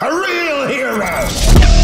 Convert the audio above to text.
A real hero!